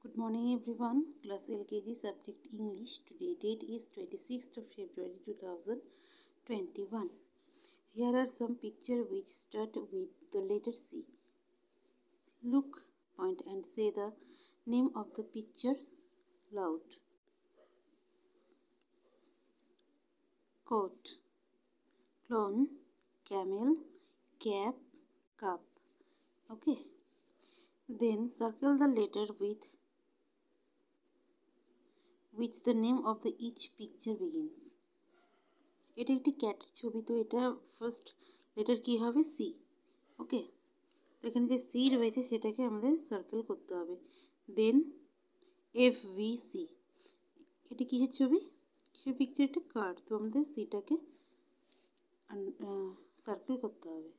Good morning everyone. Class LKG subject English. Today date is 26th of February 2021. Here are some picture which start with the letter C. Look, point and say the name of the picture loud. Coat, clone, camel, cap, cup. Okay. Then circle the letter with which the name of the each picture begins. এটা একটি ক্যাটের ছবি, তো এটা first letter কি হবে? C ওকে তো এখানে যে সি রয়েছে, সেটাকে আমাদের সার্কেল করতে হবে। দেন এফ ভি সি এটি কিসের ছবি? কিসের পিকচার এটা কার্ড তো আমাদের সিটাকে সার্কেল করতে হবে।